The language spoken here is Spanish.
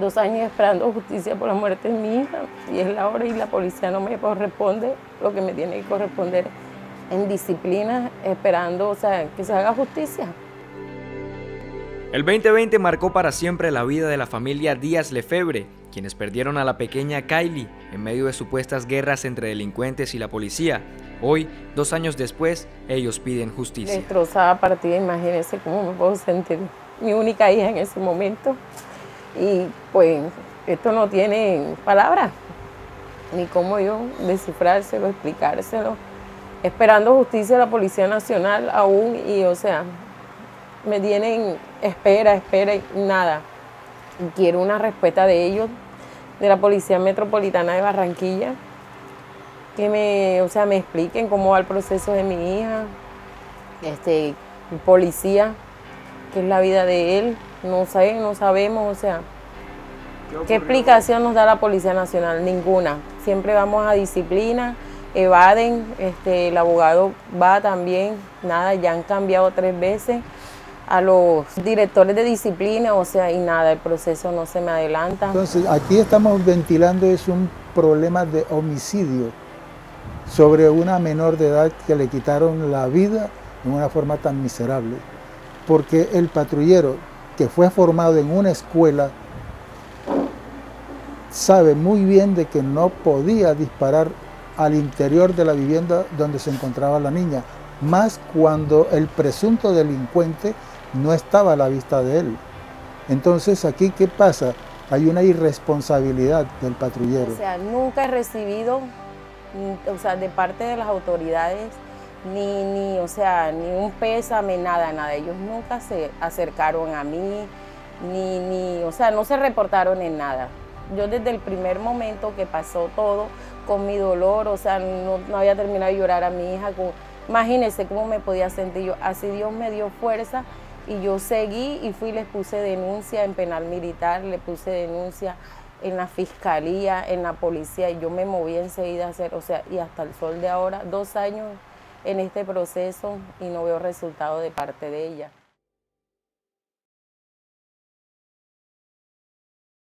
dos años esperando justicia por la muerte de mi hija y es la hora y la policía no me corresponde lo que me tiene que corresponder en disciplina, esperando o sea, que se haga justicia. El 2020 marcó para siempre la vida de la familia Díaz Lefebre, quienes perdieron a la pequeña Kylie en medio de supuestas guerras entre delincuentes y la policía. Hoy, dos años después, ellos piden justicia. Destrozada partida, imagínense cómo me puedo sentir. Mi única hija en ese momento. Y pues esto no tiene palabras, ni cómo yo descifrárselo, explicárselo. Esperando justicia de la Policía Nacional aún y o sea, me tienen espera, espera y nada. Quiero una respuesta de ellos, de la Policía Metropolitana de Barranquilla, que me, o sea, me expliquen cómo va el proceso de mi hija, este, policía, qué es la vida de él, no sé, no sabemos, o sea, ¿qué, explicación nos da la Policía Nacional? Ninguna. Siempre vamos a disciplina, evaden, este, el abogado va también, nada, ya han cambiado tres veces a los directores de disciplina, o sea, y nada, el proceso no se me adelanta. Entonces, aquí estamos ventilando es un problema de homicidio sobre una menor de edad que le quitaron la vida de una forma tan miserable, porque el patrullero que fue formado en una escuela, sabe muy bien de que no podía disparar al interior de la vivienda donde se encontraba la niña, más cuando el presunto delincuente no estaba a la vista de él. Entonces aquí, ¿qué pasa? Hay una irresponsabilidad del patrullero. O sea, nunca he recibido, o sea, de parte de las autoridades, ni, ni, o sea, ni un pésame, nada, nada. Ellos nunca se acercaron a mí, ni, ni, o sea, no se reportaron en nada. Yo desde el primer momento que pasó todo, con mi dolor, o sea, no, había terminado de llorar a mi hija, con, imagínense cómo me podía sentir yo. Así Dios me dio fuerza y yo seguí y fui les puse denuncia en penal militar, le puse denuncia en la fiscalía, en la policía, y yo me moví enseguida a hacer, o sea, y hasta el sol de ahora, dos años en este proceso y no veo resultado de parte de ella.